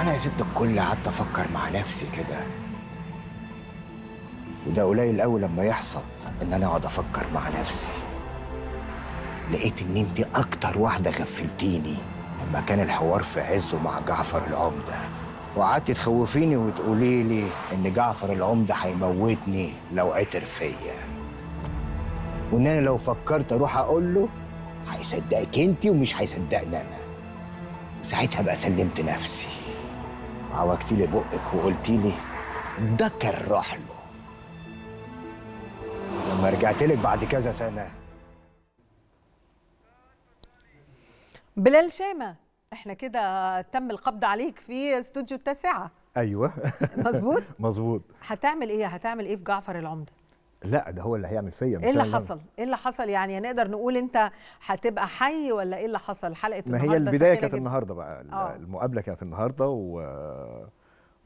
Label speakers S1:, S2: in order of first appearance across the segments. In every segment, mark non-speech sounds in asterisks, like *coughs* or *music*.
S1: أنا يا ست الكل قعدت أفكر مع نفسي كده. وده قليل قوي لما يحصل إن أنا أقعد أفكر مع نفسي. لقيت إن أنت أكتر واحدة غفلتيني لما كان الحوار في عزه مع جعفر العمدة. وقعدتي تخوفيني وتقولي لي إن جعفر العمدة هيموتني لو عتر فيا. وإن أنا لو فكرت أروح أقول له هيصدقك أنت ومش هيصدقني أنا. وساعتها بقى سلمت نفسي. عوجتي لي بقك وقلتي لي ده كان راح له لما رجعت لك بعد كذا سنة.
S2: بلال شامة إحنا كده تم القبض عليك في استوديو التاسعة.
S3: أيوه.
S2: مظبوط؟ *laughs*
S3: مظبوط.
S2: هتعمل إيه؟ هتعمل إيه في جعفر العمدة؟
S3: لا ده هو اللي هيعمل فيا
S2: إيه اللي. حصل إيه اللي حصل يعني نقدر نقول أنت هتبقى حي ولا إيه اللي حصل حلقة
S3: ما هي
S2: النهاردة
S3: البداية
S2: سخيرة
S3: كانت
S2: جداً.
S3: النهارده بقى ال-
S2: آه.
S3: المقابلة كانت النهارده و...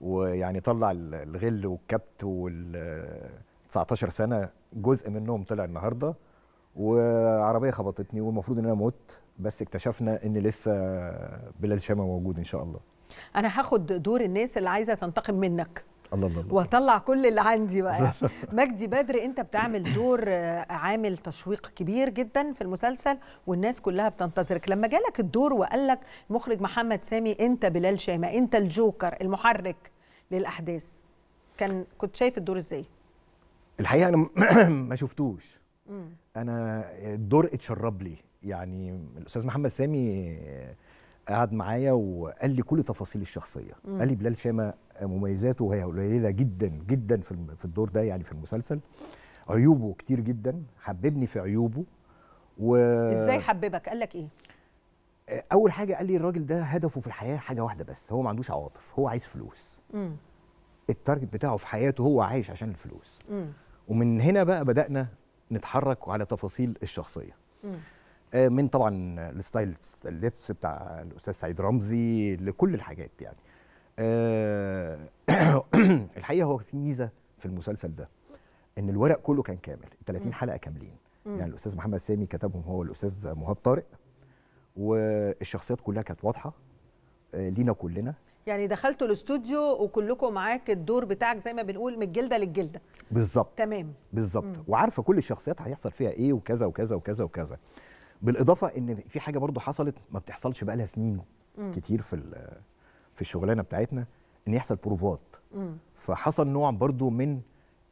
S3: ويعني طلع ال- الغل والكبت وال 19 سنة جزء منهم طلع النهارده وعربية خبطتني والمفروض إن أنا مت بس اكتشفنا إن لسه بلال شامة موجود إن شاء الله
S2: أنا هاخد دور الناس اللي عايزة تنتقم منك
S3: الله الله الله.
S2: واطلع كل اللي عندي بقى. *laughs* مجدي بدر انت بتعمل دور آه، عامل تشويق كبير جدا في المسلسل والناس كلها بتنتظرك. لما جالك الدور وقال لك المخرج محمد سامي انت بلال شامة انت الجوكر المحرك للأحداث كان كنت شايف الدور إزاي؟
S3: الحقيقة أنا *clears throat* ما شفتوش. أنا الدور اتشرب لي. يعني الأستاذ محمد سامي قعد معايا وقال لي كل تفاصيل الشخصية.
S2: مم.
S3: قال لي بلال شامة مميزاته وهي قليلة جدا جدا في الدور ده يعني في المسلسل. عيوبه كتير جدا حببني في عيوبه و
S2: إزاي حببك؟ قال لك إيه؟
S3: أول حاجة قال لي الراجل ده هدفه في الحياة حاجة واحدة بس هو ما عندوش عواطف هو عايز فلوس.
S2: امم
S3: ال target بتاعه في حياته هو عايش عشان الفلوس.
S2: امم
S3: ومن هنا بقى بدأنا نتحرك على تفاصيل الشخصية.
S2: مم.
S3: آه، من طبعا ال style اللبس بتاع الأستاذ سعيد رمزي لكل الحاجات يعني. آه، *clears throat* الحقيقة هو في ميزة في المسلسل ده إن الورق كله كان كامل 30 حلقة كاملين. يعني الأستاذ محمد سامي كتبهم هو الأستاذ مهاب طارق والشخصيات كلها كانت واضحة آه، لينا كلنا.
S2: يعني دخلتوا الاستوديو وكلكم معاك الدور بتاعك زي ما بنقول من الجلدة للجلدة.
S3: بالظبط.
S2: تمام.
S3: بالظبط. وعارفة كل الشخصيات هيحصل فيها إيه وكذا وكذا وكذا وكذا. بالإضافة إن في حاجة برضو حصلت ما بتحصلش بقى لها سنين
S2: مم.
S3: كتير في في الشغلانه بتاعتنا إن يحصل بروفات. فحصل نوع برضو من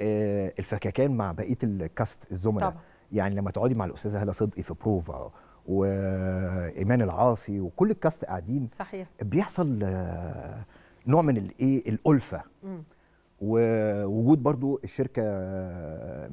S3: آه، الفكاكان مع بقية ال cast الزملاء
S2: طبعا.
S3: يعني لما تقعدي مع الأستاذة هالة صدقي في بروفا وإيمان العاصي وكل ال cast قاعدين
S2: صحيح
S3: بيحصل آه، نوع من الايه
S2: الألفة.
S3: ووجود برضو الشركة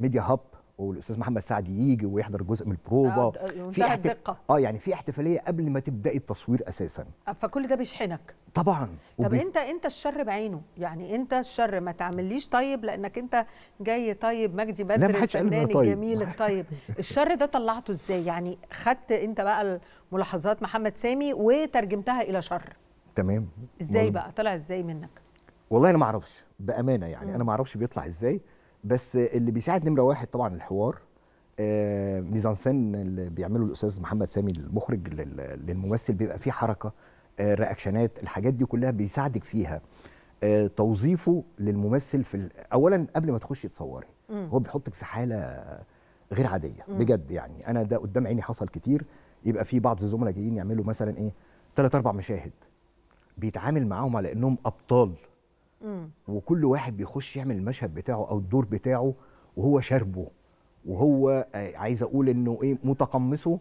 S3: Media Hub والأستاذ محمد سعد يجي ويحضر جزء من البروفا.
S2: آه، منتهى الدقة.
S3: آه يعني في احتفالية قبل ما تبدأي التصوير أساسا.
S2: فكل ده بيشحنك.
S3: طبعا.
S2: طب
S3: وبي-
S2: انت أنت الشر بعينه. يعني أنت الشر ما تعمليش طيب لأنك أنت جاي طيب مجدي بدر الفنان
S3: طيب.
S2: الجميل الطيب. الشر ده طلعته إزاي؟ يعني خدت أنت بقى ملاحظات محمد سامي وترجمتها إلى شر.
S3: تمام.
S2: إزاي
S3: مظبوط.
S2: بقى؟ طلع إزاي منك؟
S3: والله أنا ما أعرفش. بأمانة يعني
S2: مم.
S3: أنا ما أعرفش بيطلع إزاي. بس اللي بيساعد نمرة واحد طبعا الحوار آه ميزانسين اللي بيعمله الأستاذ محمد سامي المخرج لل- للممثل بيبقى فيه حركة آه رياكشنات الحاجات دي كلها بيساعدك فيها آه توظيفه للممثل في اولا قبل ما تخشي تصوري. هو بيحطك في حالة غير عادية
S2: مم.
S3: بجد يعني أنا ده قدام عيني حصل كتير يبقى في بعض الزملاء جايين يعملوا مثلا إيه ثلاث أربع مشاهد بيتعامل معاهم على إنهم
S2: أبطال.
S3: وكل واحد بيخش يعمل المشهد بتاعه أو الدور بتاعه وهو شاربه. وهو آه، عايز أقول إنه إيه متقمصه.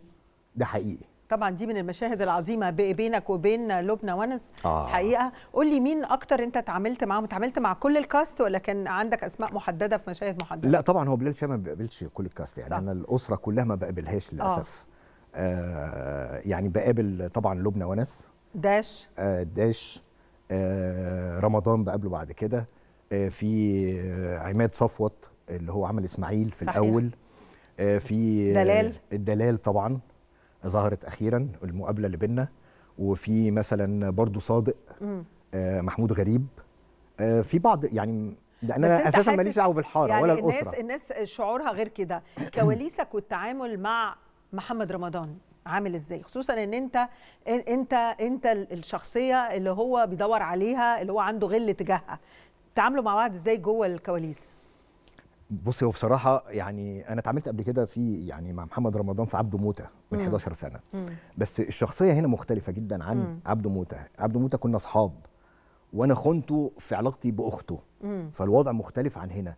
S3: ده حقيقي.
S2: طبعا دي من المشاهد العظيمة بينك وبين لبنى ونس.
S3: آه.
S2: حقيقة. قول لي مين أكتر أنت اتعاملت معاهم؟ اتعاملت مع كل الكاست ولا كان عندك أسماء محددة في مشاهد محددة؟
S3: لا طبعا هو بلال شامه ما بيقابلش كل الكاست يعني.
S2: صح.
S3: أنا الأسرة كلها ما بقابلهاش للأسف. آه يعني بقابل طبعا لبنى ونس.
S2: داش.
S3: آه داش. آه رمضان بقابله بعد كده. آه في آه عماد صفوت اللي هو عمل إسماعيل في
S2: صحيح.
S3: الأول. آه في
S2: دلال.
S3: الدلال طبعا ظهرت أخيرا المقابلة اللي بينا وفي مثلا برضو صادق
S2: مم.
S3: آه محمود غريب. آه في بعض يعني لأن
S2: أنا
S3: أساسا ماليش دعوة بالحاره
S2: يعني
S3: ولا
S2: الناس
S3: الاسره
S2: الناس شعورها غير كده. *clears throat* كواليسك والتعامل مع محمد رمضان. عامل إزاي خصوصا إن أنت أنت أنت الشخصية اللي هو بيدور عليها اللي هو عنده غل تجاهها تعاملوا مع بعض إزاي جوه الكواليس
S3: بصي هو بصراحة يعني أنا اتعاملت قبل كده في يعني مع محمد رمضان في عبده موتة من
S2: مم.
S3: 11 سنة
S2: مم.
S3: بس الشخصية هنا مختلفة جدا عن
S2: مم.
S3: عبده موتة عبده موتة كنا أصحاب وأنا خنته في علاقتي بأخته
S2: مم.
S3: فالوضع مختلف عن هنا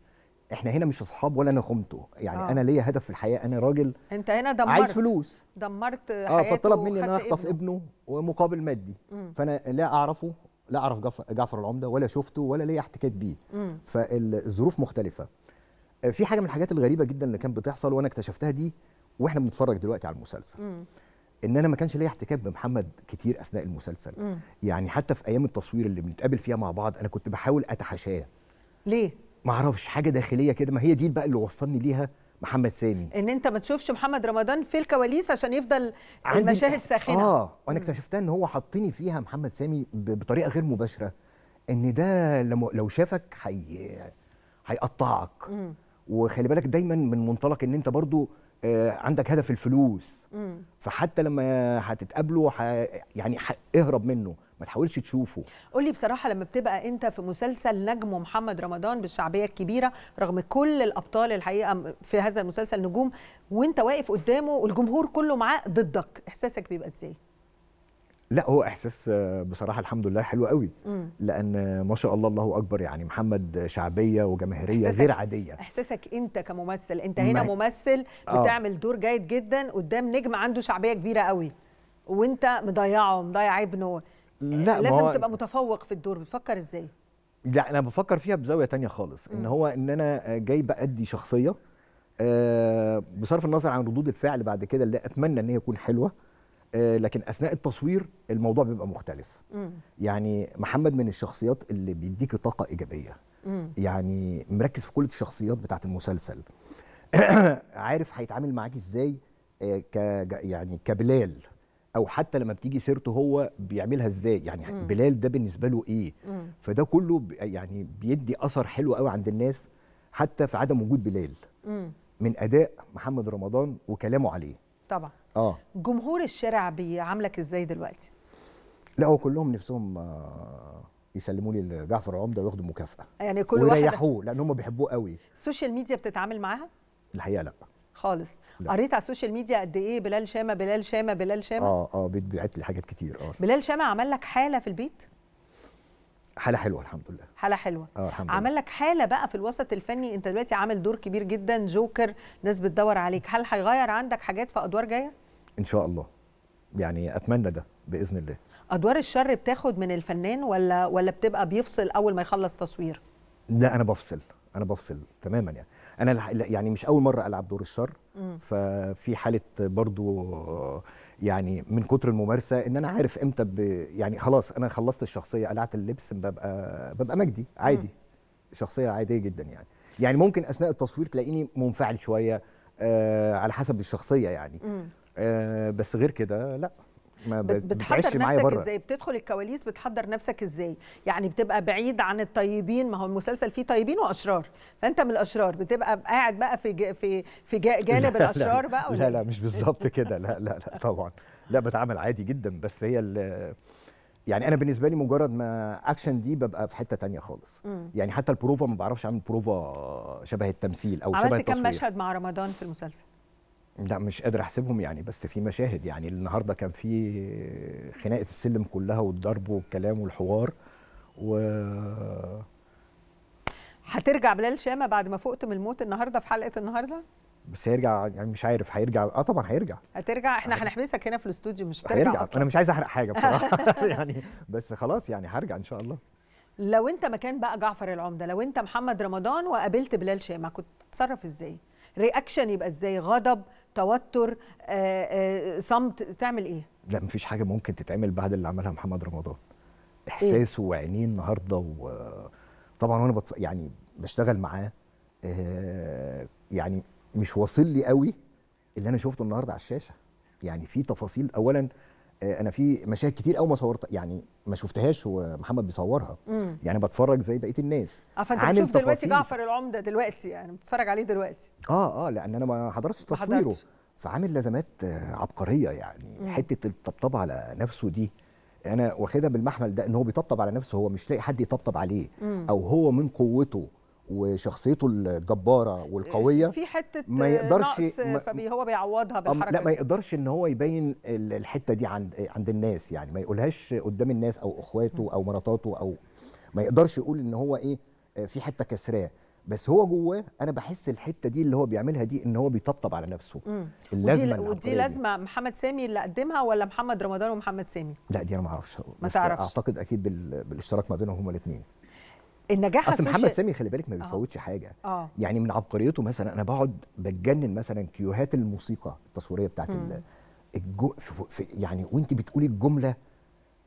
S3: إحنا هنا مش أصحاب ولا أنا خنته يعني
S2: آه.
S3: آه. أنا ليا هدف في الحياة أنا راجل
S2: أنت هنا دمرت
S3: عايز فلوس
S2: دمرت
S3: آه
S2: حياته
S3: فطلب مني إن
S2: أنا
S3: أخطف ابنه ومقابل مادي
S2: مم.
S3: فأنا لا أعرفه لا أعرف جعف- جعفر العمدة ولا شفته ولا ليا احتكاك بيه
S2: مم.
S3: فالظروف مختلفة آه، في حاجة من الحاجات الغريبة جدا اللي كانت بتحصل وأنا اكتشفتها دي وإحنا بنتفرج دلوقتي على المسلسل
S2: مم.
S3: إن أنا ما كانش ليا احتكاك بمحمد كتير أثناء المسلسل
S2: مم.
S3: يعني حتى في أيام التصوير اللي بنتقابل فيها مع بعض أنا كنت بحاول أتحاشاه
S2: ليه
S3: ما أعرفش حاجة داخلية كده ما هي دي بقى اللي وصلني ليها محمد سامي
S2: إن أنت ما تشوفش محمد رمضان في الكواليس عشان يفضل المشاهد
S3: ساخنة آه
S2: وأنا.
S3: اكتشفتها إن هو حاطني فيها محمد سامي بطريقة غير مباشرة إن ده لو شافك حي... هيقطعك. وخلي بالك دايما من منطلق إن أنت برضو عندك هدف الفلوس
S2: مم.
S3: فحتى لما هتتقابلوا ح... يعني ح... اهرب منه ما تحاولش تشوفه
S2: قولي بصراحة لما بتبقى أنت في مسلسل نجم محمد رمضان بالشعبية الكبيرة رغم كل الأبطال الحقيقة في هذا المسلسل نجوم وأنت واقف قدامه والجمهور كله معاه ضدك إحساسك بيبقى إزاي؟
S3: لا هو إحساس آه، بصراحة الحمد لله حلو قوي
S2: مم.
S3: لأن آه، ما شاء الله الله أكبر يعني محمد شعبية
S2: وجماهيرية
S3: غير عادية
S2: إحساسك أنت كممثل أنت هنا
S3: ما-
S2: ممثل
S3: آه.
S2: بتعمل دور جيد جدا قدام نجم عنده شعبية كبيرة قوي وأنت مضيعه مضيع ابنه
S3: لا
S2: لازم
S3: هو-
S2: تبقى متفوق في الدور بتفكر إزاي؟
S3: لا أنا بفكر فيها بزاوية تانية خالص إن
S2: مم.
S3: هو إن أنا جاي بأدي شخصية آه، بصرف النظر عن ردود الفعل بعد كده اللي أتمنى إن هي تكون حلوة آه، لكن أثناء التصوير الموضوع بيبقى مختلف
S2: مم.
S3: يعني محمد من الشخصيات اللي بيديك طاقة إيجابية
S2: مم.
S3: يعني مركز في كل الشخصيات بتاعت المسلسل *coughs* عارف هيتعامل معاك إزاي آه، ك يعني كبلال أو حتى لما بتيجي سيرته هو بيعملها إزاي يعني
S2: مم.
S3: بلال ده بالنسبة له إيه
S2: مم.
S3: فده كله يعني بيدي أثر حلو قوي عند الناس حتى في عدم وجود بلال
S2: مم.
S3: من أداء محمد رمضان وكلامه عليه
S2: طبعا
S3: آه.
S2: جمهور الشارع بيعاملك إزاي دلوقتي؟
S3: لا هو كلهم نفسهم آه، يسلموا لي لجعفر العمده وياخدوا مكافأة.
S2: يعني كل واحد
S3: ويريحوه لأن هم بيحبوه قوي.
S2: السوشيال ميديا بتتعامل معاها؟
S3: الحقيقة لا.
S2: خالص.
S3: لا.
S2: قريت على السوشيال ميديا قد إيه؟ بلال شامة بلال شامة بلال شامة؟
S3: آه آه بيتبعت لي حاجات كتير آه.
S2: بلال شامة عمل لك حالة في البيت؟
S3: حالة حلوة الحمد لله.
S2: حالة حلوة.
S3: آه الحمد لله.
S2: عمل لك حالة بقى في الوسط الفني. انت دلوقتي عامل دور كبير جدا جوكر ناس بتدور عليك. هل هيغير عندك حاجات في أدوار جاية؟
S3: إن شاء الله. يعني أتمنى ده بإذن الله.
S2: أدوار الشر بتاخد من الفنان ولا ولا بتبقى بيفصل أول ما يخلص تصوير؟
S3: لا أنا بفصل. أنا بفصل تماما يعني. أنا يعني مش أول مرة ألعب دور الشر. ففي حالة برضو يعني من كتر الممارسة إن أنا عارف إمتى ب يعني خلاص أنا خلصت الشخصية قلعت اللبس ببقى ببقى مجدي عادي. شخصية عادية جدا يعني. يعني ممكن أثناء التصوير تلاقيني منفعل شوية آه على حسب الشخصية يعني. آه بس غير كده لا. ما
S2: بتحضر نفسك
S3: بره.
S2: إزاي؟ بتدخل الكواليس بتحضر نفسك إزاي؟ يعني بتبقى بعيد عن الطيبين ما هو المسلسل فيه طيبين وأشرار فأنت من الأشرار بتبقى قاعد بقى في في في جا- جانب
S3: لا،
S2: الأشرار
S3: لا
S2: بقى ولا
S3: لا
S2: إيه؟
S3: لا مش بالظبط كده. لا لا لا طبعا. لا بتعامل عادي جدا بس هي ال- يعني أنا بالنسبة لي مجرد ما أكشن دي ببقى في حتة تانية خالص.
S2: مم.
S3: يعني حتى البروفا ما بعرفش أعمل بروفا شبه التمثيل أو شبه
S2: عملت
S3: التصوير.
S2: كم مشهد مع رمضان في المسلسل؟
S3: لا مش قادر أحسبهم يعني بس في مشاهد يعني. النهارده كان في خناقة السلم كلها والضرب والكلام والحوار و
S2: هترجع بلال شامة بعد ما فقت من الموت النهارده في حلقة النهارده؟
S3: بس هيرجع يعني مش عارف هيرجع. آه طبعا هيرجع.
S2: هترجع؟ إحنا هنحبسك هنا في الاستوديو مش ترجع
S3: هيرجع.
S2: أصلا.
S3: أنا مش عايز أحرق حاجة بصراحة. *laughs* *laughs* يعني بس خلاص يعني هرجع إن شاء الله.
S2: لو أنت مكان بقى جعفر العمدة لو أنت محمد رمضان وقابلت بلال شامة كنت تتصرف إزاي؟ رياكشن يبقى إزاي؟ غضب توتر آه، آه، صمت تعمل إيه؟
S3: لا مفيش حاجة ممكن تتعمل بعد اللي عملها محمد رمضان. احساسه وعينيه النهارده وطبعا وأنا بتف... يعني بشتغل معاه آه، يعني مش واصل لي قوي اللي أنا شفته النهارده على الشاشة. يعني في تفاصيل اولا أنا في مشاهد كتير قوي ما صورت يعني ما شفتهاش ومحمد بيصورها
S2: امم
S3: يعني بتفرج زي بقية الناس
S2: آه
S3: فأنت
S2: بتشوف دلوقتي
S3: تفاصيل.
S2: جعفر العمدة دلوقتي يعني بتتفرج عليه دلوقتي
S3: آه آه لأن أنا ما حضرتش تصويره. فعامل لازمات آه، عبقرية يعني
S2: مم.
S3: حتة الطبطبة على نفسه دي أنا واخدها بالمحمل ده إن هو بيطبطب على نفسه هو مش لاقي حد يطبطب عليه
S2: مم.
S3: أو هو من قوته وشخصيته الجبارة والقوية
S2: في حتة
S3: ما يقدرش-
S2: نقص
S3: ما-
S2: هو بيعوضها بالحركة
S3: لا ما. يقدرش إن هو يبين ال- الحتة دي عند عند الناس يعني ما يقولهاش قدام الناس أو أخواته أو مراتاته أو ما يقدرش يقول إن هو إيه آه، في حتة كسراه بس هو جواه أنا بحس الحتة دي اللي هو بيعملها دي إن هو بيطبطب على نفسه. اللازمة
S2: ودي, ودي
S3: دي.
S2: لازمة محمد سامي اللي قدمها ولا محمد رمضان ومحمد سامي
S3: لا دي أنا ما أعرفش
S2: ما تعرفش.
S3: أعتقد أكيد بال... بالاشتراك ما بينهم هما الاثنين
S2: النجاح
S3: أصل محمد سامي خلي بالك ما
S2: آه.
S3: بيفوتش حاجة.
S2: آه.
S3: يعني من عبقريته مثلا أنا بقعد بتجنن مثلا كيوهات الموسيقى التصويرية بتاعت الجو في في يعني وأنت بتقولي الجملة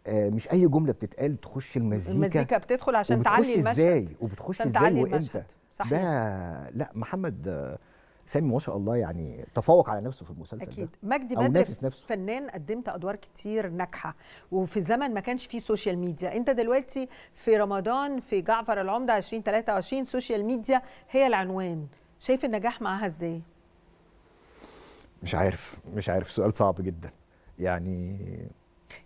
S3: آه مش أي جملة بتتقال تخش المزيكا.
S2: المزيكا بتدخل عشان تعلي المشهد.
S3: إزاي؟ وبتخش إزاي؟
S2: وإمتى؟ صحيح.
S3: ده لا محمد سامي ما شاء الله يعني تفوق على نفسه في المسلسل
S2: أكيد.
S3: ده
S2: مجدي
S3: أو
S2: بدر
S3: نفسه.
S2: فنان قدمت أدوار كتير ناجحة وفي زمن ما كانش فيه سوشيال ميديا أنت دلوقتي في رمضان في جعفر العمدة 2023 سوشيال ميديا هي العنوان. شايف النجاح معاها إزاي؟
S3: مش عارف مش عارف. سؤال صعب جدا. يعني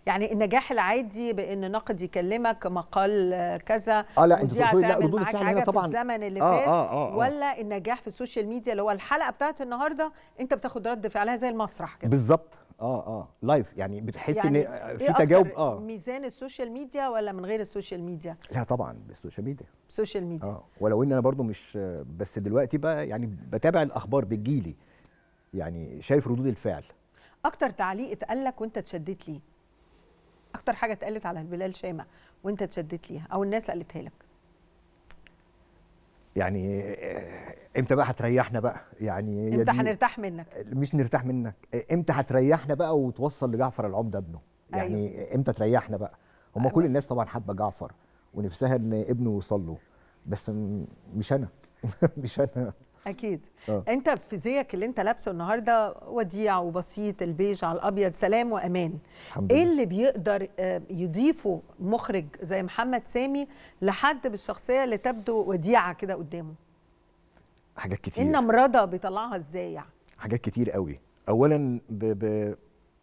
S2: يعني النجاح العادي بإن ناقد يكلمك مقال كذا
S3: آه لا
S2: أنت
S3: تقصدي لا ردود الفعل هنا
S2: في
S3: طبعا.
S2: الزمن اللي
S3: آه،
S2: فات
S3: آه، آه، آه.
S2: ولا النجاح في السوشيال ميديا اللي هو الحلقة بتاعت النهارده أنت بتاخد رد فعلها زي المسرح كده.
S3: بالظبط. آه آه. live يعني بتحس
S2: يعني
S3: ان
S2: إيه
S3: في تجاوب؟
S2: أكتر،
S3: آه.
S2: ميزان السوشيال ميديا ولا من غير السوشيال ميديا؟
S3: لا طبعا بالسوشيال ميديا.
S2: السوشيال ميديا.
S3: آه. ولو إن أنا برضو مش بس دلوقتي بقى يعني بتابع الأخبار بتجيلي. يعني شايف ردود الفعل.
S2: أكتر تعليق اتقال لك وأنت اتشدت ليه؟ أكتر حاجة اتقالت على بلال شامة وأنت اتشدت ليها أو الناس قالتها لك؟
S3: يعني آه، إمتى بقى هتريحنا بقى؟ يعني إمتى
S2: هنرتاح منك؟
S3: مش نرتاح منك. آه، إمتى هتريحنا بقى وتوصل لجعفر العمدة ابنه؟ يعني أيوه. إمتى تريحنا بقى؟ هم
S2: أيوة.
S3: كل الناس طبعا حابة جعفر ونفسها إن ابنه يوصل له بس مش أنا. *laughs* مش أنا.
S2: أكيد.
S3: آه.
S2: أنت في زيك اللي أنت لابسه النهارده وديع وبسيط البيج على الأبيض سلام وأمان.
S3: الحمد إيه
S2: اللي بيقدر آه، يضيفه مخرج زي محمد سامي لحد بالشخصية اللي تبدو وديعة كده قدامه؟
S3: حاجات كتير.
S2: إن نمرضه بيطلعها إزاي يعني؟
S3: حاجات كتير قوي. اولا ب... ب...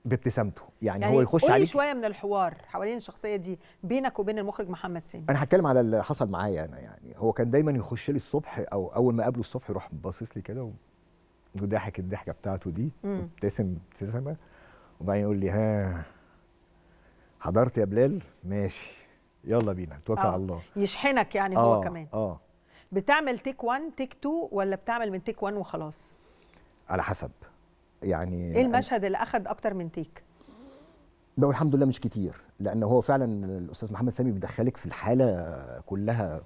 S3: بابتسامته. يعني,
S2: يعني
S3: هو يخش عليك
S2: شوية من الحوار حوالين الشخصية دي بينك وبين المخرج محمد سامي.
S3: أنا هتكلم على اللي حصل معايا أنا يعني. هو كان دايما يخش لي الصبح أو أول ما اقابله الصبح يروح باصص لي كده وضحك الضحكة بتاعته دي. وابتسم ابتسامه وبعدين يقول لي ها حضرت يا بلال؟ ماشي يلا بينا توكل
S2: آه.
S3: على الله.
S2: يشحنك يعني هو كمان.
S3: آه.
S2: بتعمل تيك 1 تيك 2 ولا بتعمل من تيك 1 وخلاص؟
S3: على حسب. يعني
S2: إيه المشهد اللي أخد أكتر من تيك
S3: لا الحمد لله مش كتير لأن هو فعلا الأستاذ محمد سامي بيدخلك في الحالة كلها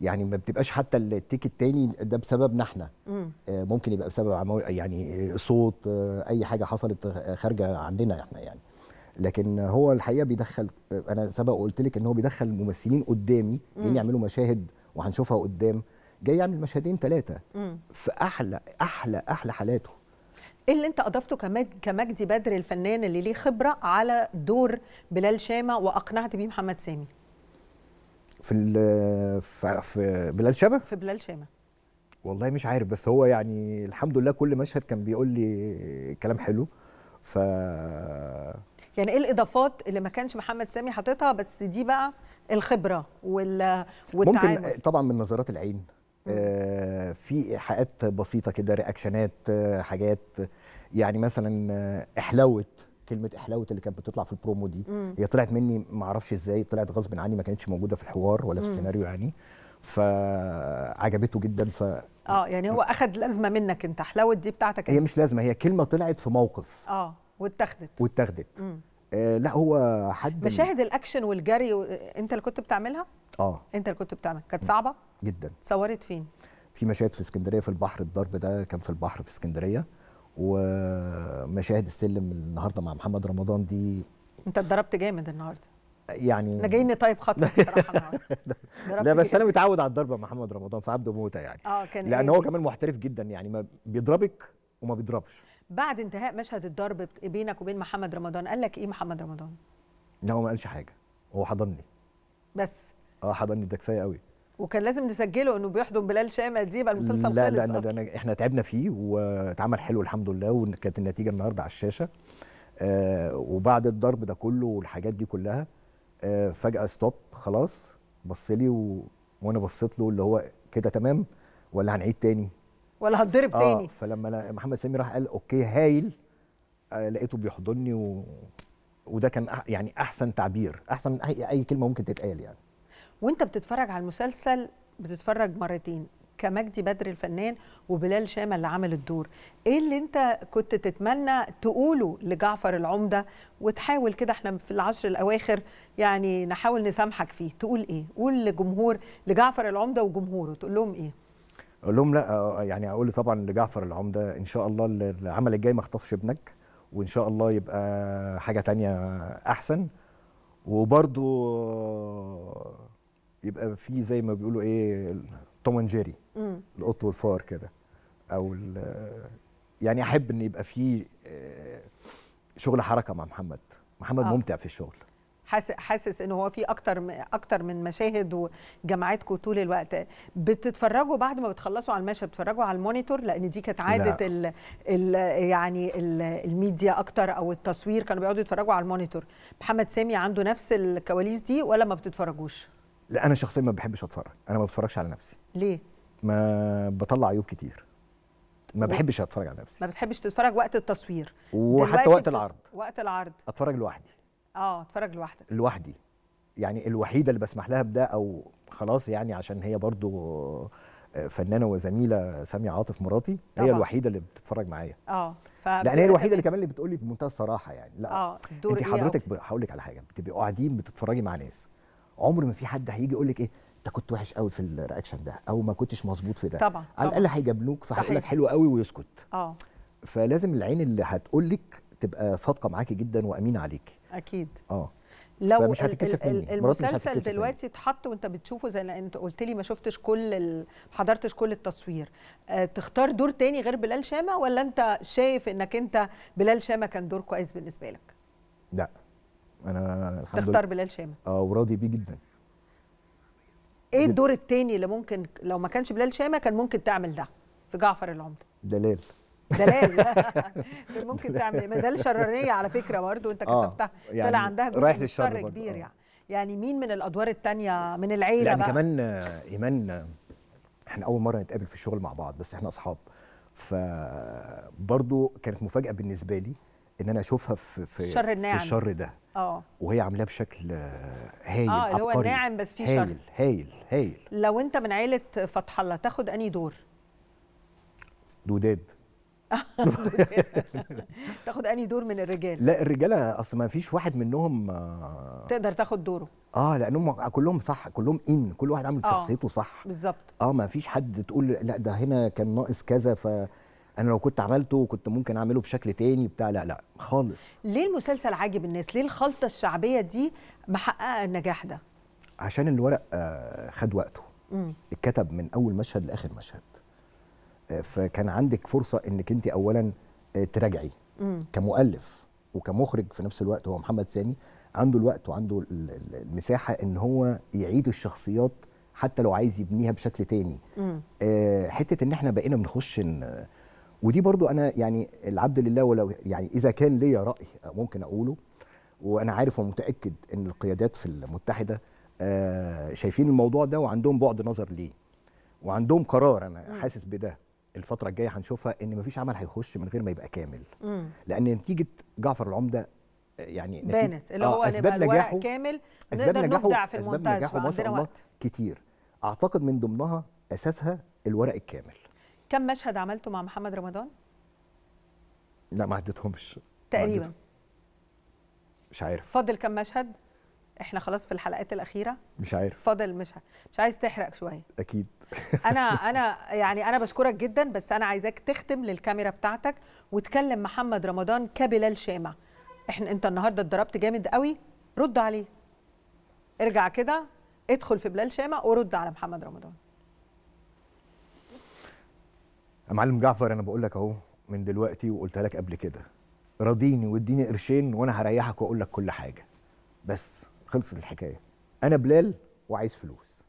S3: يعني ما بتبقاش حتى التيك التاني ده بسببنا إحنا
S2: مم.
S3: آه، ممكن يبقى بسبب عمو- يعني صوت آه، أي حاجة حصلت خارجة عننا إحنا يعني لكن هو الحقيقة بيدخل آه، أنا سبق وقلت لك إن هو بيدخل ممثلين قدامي جايين. يعملوا مشاهد وهنشوفها قدام جاي يعمل مشهدين
S2: ثلاثة.
S3: في أحلى أحلى أحلى حالاته
S2: إيه اللي انت اضفته كمج- كمجدي بدر الفنان اللي ليه خبرة على دور بلال شامة وأقنعت بيه محمد سامي.
S3: في ال- في- في بلال شبه
S2: في بلال شامة.
S3: والله مش عارف بس هو يعني الحمد لله كل مشهد كان بيقول لي كلام حلو. ف
S2: يعني إيه الإضافات اللي ما كانش محمد سامي حاططها؟ بس دي بقى الخبرة وال والتعامل.
S3: ممكن طبعا من نظرات العين. في ايحاءات بسيطة كده reactionات آه حاجات يعني مثلا آه، إحلوت كلمة إحلوت اللي كانت بتطلع في البرومو دي
S2: مم.
S3: هي طلعت مني ما أعرفش إزاي طلعت غصب عني ما كانتش موجودة في الحوار ولا في. السيناريو يعني فعجبته جدا ف
S2: آه يعني هو أخد لازمة منك أنت إحلوت دي بتاعتك
S3: هي. مش لازمة هي كلمة طلعت في موقف
S2: آه واتاخدت
S3: واتاخدت
S2: مم.
S3: آه لا هو حد
S2: مشاهد الأكشن والجري و... أنت اللي كنت بتعملها؟
S3: آه.
S2: أنت اللي كنت بتعمل. كانت صعبة؟
S3: جدا.
S2: اتصورت فين؟
S3: في مشاهد في اسكندرية في البحر. الضرب ده كان في البحر في اسكندرية. ومشاهد السلم النهارده مع محمد رمضان دي
S2: أنت اتضربت جامد النهارده.
S3: يعني
S2: إحنا جايين نطيب خاطرك *laughs* بصراحة النهارده.
S3: لا بس. أنا متعود على الضرب مع محمد رمضان في عبده موتة يعني.
S2: آه كان
S3: لأن
S2: إيه؟
S3: هو كمان محترف جدا يعني ما بيضربك وما بيضربش.
S2: بعد انتهاء مشهد الضرب بينك وبين محمد رمضان قال لك إيه محمد رمضان؟
S3: لا هو ما قالش حاجة. هو حضني.
S2: بس.
S3: آه حضني. ده كفاية قوي.
S2: وكان لازم نسجله إنه بيحضن بلال شامه دي يبقى المسلسل
S3: لا
S2: خلص
S3: لا ده. أنا إحنا تعبنا فيه واتعمل حلو الحمد لله وكانت النتيجة النهارده على الشاشة. آه وبعد الضرب ده كله والحاجات دي كلها آه فجأة ستوب خلاص بص لي و... وأنا بصيت له اللي هو كده تمام ولا هنعيد تاني؟
S2: ولا هتضرب
S3: آه
S2: تاني.
S3: فلما أنا محمد سامي راح قال أوكي هايل. آه لقيته بيحضني و... وده كان أح يعني أحسن تعبير أحسن من اي أي كلمة ممكن تتقال يعني.
S2: وأنت بتتفرج على المسلسل بتتفرج مرتين كمجدي بدر الفنان وبلال شامه اللي عمل الدور. إيه اللي أنت كنت تتمنى تقوله لجعفر العمدة؟ وتحاول كده إحنا في العشر الأواخر يعني نحاول نسامحك فيه. تقول إيه؟ قول لجمهور لجعفر العمدة وجمهوره تقول لهم إيه؟
S3: أقول لهم لا يعني أقول طبعا لجعفر العمدة إن شاء الله ال- العمل الجاي ما اخطفش ابنك وإن شاء الله يبقى حاجة تانية أحسن. وبرضو يبقى في زي ما بيقولوا إيه توم أند جيري القط والفار كده. أو يعني أحب إن يبقى في آه، شغل حركة مع محمد. محمد
S2: آه.
S3: ممتع في الشغل.
S2: حاسس حاسس إن هو في أكتر أكتر من مشاهد وجمعتكم طول الوقت. بتتفرجوا بعد ما بتخلصوا على المشهد بتتفرجوا على ال monitor؟ لأن دي كانت عادة ال ال يعني ال الميديا أكتر أو التصوير. كانوا بيقعدوا يتفرجوا على ال monitor. محمد سامي عنده نفس الكواليس دي ولا ما بتتفرجوش؟
S3: لا أنا شخصيا ما بحبش أتفرج. أنا ما بتفرجش على نفسي.
S2: ليه؟
S3: ما بطلع عيوب كتير. ما بحبش أتفرج على نفسي.
S2: ما بتحبش تتفرج وقت التصوير.
S3: وحتى وقت العرض.
S2: وقت العرض.
S3: أتفرج لوحدي.
S2: آه اتفرج لوحدك.
S3: لوحدي. يعني الوحيدة اللي بسمح لها بده أو خلاص يعني عشان هي برضو آه، فنانة وزميلة سامية عاطف مراتي هي
S2: طبعاً.
S3: الوحيدة اللي بتتفرج معايا.
S2: آه
S3: لأن هي الوحيدة اللي كمان اللي بتقول لي بمنتهى الصراحة يعني. لا
S2: آه
S3: انت حضرتك هقول لك على حاجة. بتبقي قاعدين بتتفرجي مع ناس. عمر ما في حد هيجي يقول لك إيه أنت كنت وحش قوي في ال reaction ده أو ما كنتش مظبوط في ده.
S2: طبعا
S3: على. الأقل هيجاملوك فهيقول لك. حلو قوي ويسكت.
S2: آه.
S3: فلازم العين اللي هتقول لك تبقى صادقة معاكي جدا وأمينة عليكي.
S2: أكيد.
S3: آه.
S2: لو
S3: هتتكسف
S2: ال-
S3: مني. مش
S2: المسلسل. دلوقتي اتحط وانت بتشوفه زي ما انت قلت لي ما شفتش كل ال... حضرتش كل التصوير. أه تختار دور تاني غير بلال شامه ولا انت شايف انك انت بلال شامه كان دور كويس بالنسبة لك؟
S3: لا. أنا الحمد
S2: تختار
S3: لله
S2: بلال شامه
S3: آه وراضي بيه جدا. إيه.
S2: الدور التاني اللي ممكن لو ما كانش بلال شامه كان ممكن تعمل ده في جعفر العمدة؟
S3: دلال.
S2: دلال. *laughs* *laughs* ممكن تعمل ما ده الشرانيه على فكرة برضه انت
S3: آه،
S2: كشفتها.
S3: يعني
S2: طلع عندها جزء من الشر كبير
S3: آه.
S2: يعني. يعني مين من الأدوار التانية من العيلة
S3: لأن
S2: بقى؟
S3: كمان إيمان إحنا أول مرة نتقابل في الشغل مع بعض بس إحنا أصحاب. فبرضه كانت مفاجأة بالنسبة لي إن أنا أشوفها في في
S2: الشر الناعم.
S3: في الشر ده.
S2: آه.
S3: وهي عاملاه بشكل هايل
S2: آه اللي هو
S3: عبقري.
S2: الناعم بس فيه شر.
S3: هايل هايل هايل.
S2: لو أنت من عيلة فتح الله تاخد أنهي دور؟
S3: دوداد. *laughs*
S2: تاخد أنهي دور من الرجال؟
S3: لا الرجالة أصل ما فيش واحد منهم آه,
S2: تقدر تاخد دوره.
S3: آه لأنهم كلهم صح كلهم إن كل واحد عامل
S2: آه.
S3: شخصيته صح.
S2: بالظبط.
S3: آه ما فيش حد تقول لا ده هنا كان ناقص كذا فانا لو كنت عملته كنت ممكن أعمله بشكل تاني بتاع لا لا خالص.
S2: ليه المسلسل عاجب الناس؟ ليه الخلطة الشعبية دي محققة النجاح ده؟
S3: عشان الورق آه خد وقته.
S2: مم.
S3: اتكتب من أول مشهد لآخر مشهد. آه فكان عندك فرصة إنك أنت اولا آه تراجعي. كمؤلف وكمخرج في نفس الوقت هو محمد سامي عنده الوقت وعنده ال- ال- المساحة إن هو يعيد الشخصيات حتى لو عايز يبنيها بشكل تاني. آه، حتة إن إحنا بقينا بنخش إن ودي برضو أنا يعني العبد لله ولو يعني إذا كان ليا رأي ممكن أقوله وأنا عارف ومتأكد إن القيادات في المتحدة آه، شايفين الموضوع ده وعندهم بعد نظر ليه وعندهم قرار
S2: أنا.
S3: حاسس بده الفترة الجاية هنشوفها إن مفيش عمل هيخش من غير ما يبقى كامل.
S2: مم.
S3: لأن نتيجة جعفر العمدة يعني
S2: بانت. اللي
S3: آه،
S2: هو أسباب
S3: نجاحه
S2: كامل
S3: أسباب
S2: نقدر
S3: نجاحه
S2: نبدع في
S3: أسباب
S2: المونتاج
S3: نجاحه ما شاء الله
S2: وقت.
S3: كتير. أعتقد من ضمنها أساسها الورق الكامل.
S2: كم مشهد عملته مع محمد رمضان؟
S3: لا ما عدتهمش.
S2: تقريبا.
S3: مش عارف.
S2: فاضل كم مشهد؟ إحنا خلاص في الحلقات الأخيرة؟
S3: مش عارف.
S2: فاضل مش مش عايز تحرق شوية.
S3: أكيد. *laughs*
S2: أنا *laughs* أنا يعني أنا بشكرك جدا بس أنا عايزاك تختم للكاميرا بتاعتك وتكلم محمد رمضان كبلال شامه إحنا أنت النهارده اتضربت جامد قوي. رد عليه. ارجع كده ادخل في بلال شامه ورد على محمد رمضان.
S3: يا معلم جعفر أنا بقول لك أهو من دلوقتي وقلتها لك قبل كده. راضيني واديني قرشين وأنا هريحك واقول لك كل حاجة. بس. خلصت الحكاية. أنا بلال وعايز فلوس.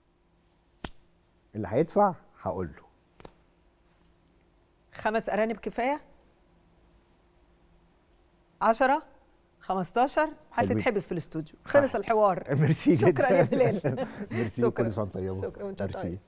S3: اللي هيدفع هقول له.
S2: خمس أرانب كفاية؟ 10 15 هتتحبس في الاستوديو. خلص الحوار. *laughs*
S3: ميرسي
S2: شكرا يا بلال. *laughs*
S3: ميرسي كل سنه طيبه
S2: شكرا.
S3: وأنت
S2: طيب.